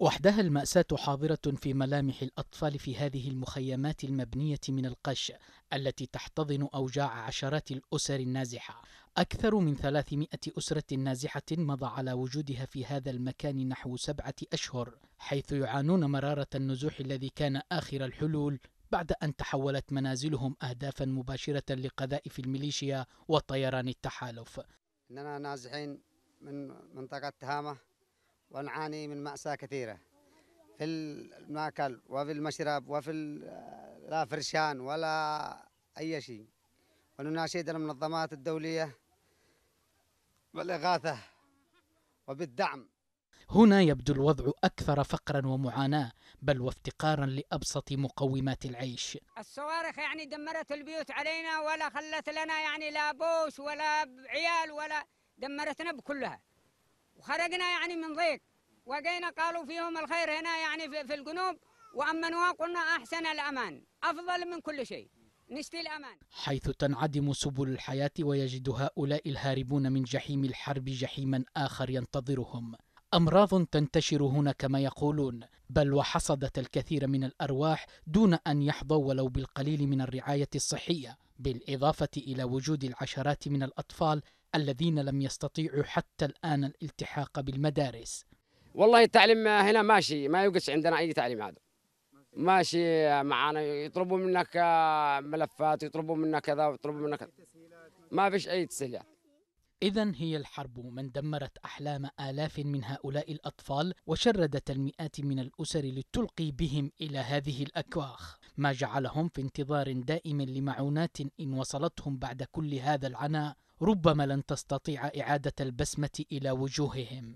وحدها المأساة حاضرة في ملامح الأطفال في هذه المخيمات المبنية من القش التي تحتضن أوجاع عشرات الأسر النازحة. أكثر من 300 أسرة نازحة مضى على وجودها في هذا المكان نحو سبعة أشهر حيث يعانون مرارة النزوح الذي كان آخر الحلول بعد أن تحولت منازلهم أهدافا مباشرة لقذائف الميليشيا وطيران التحالف. إننا نازحين من منطقة تهامة ونعاني من مأساة كثيرة. في الماكل وفي المشرب وفي لا فرشان ولا أي شيء. ونناشد المنظمات الدولية بالإغاثة وبالدعم. هنا يبدو الوضع أكثر فقرا ومعاناة بل وافتقارا لأبسط مقومات العيش. الصواريخ يعني دمرت البيوت علينا ولا خلت لنا يعني لا بوش ولا عيال ولا دمرتنا بكلها. وخرجنا يعني من ضيق. وجينا قالوا فيهم الخير هنا يعني في الجنوب وأمنوا قلنا أحسن الأمان أفضل من كل شيء. نشتي الأمان. حيث تنعدم سبل الحياة ويجد هؤلاء الهاربون من جحيم الحرب جحيما آخر ينتظرهم. أمراض تنتشر هنا كما يقولون بل وحصدت الكثير من الأرواح دون أن يحظوا ولو بالقليل من الرعاية الصحية بالإضافة إلى وجود العشرات من الأطفال الذين لم يستطيعوا حتى الآن الالتحاق بالمدارس. والله التعليم هنا ماشي ما يوجدش عندنا أي تعليم هذا. ماشي معنا يطلبوا منك ملفات يطلبوا منك كذا ويطلبوا منك كذا. ما فيش أي تسهيلات. إذا هي الحرب من دمرت أحلام آلاف من هؤلاء الأطفال وشردت المئات من الأسر لتلقي بهم إلى هذه الأكواخ. ما جعلهم في انتظار دائم لمعونات إن وصلتهم بعد كل هذا العناء. ربما لن تستطيع إعادة البسمة إلى وجوههم.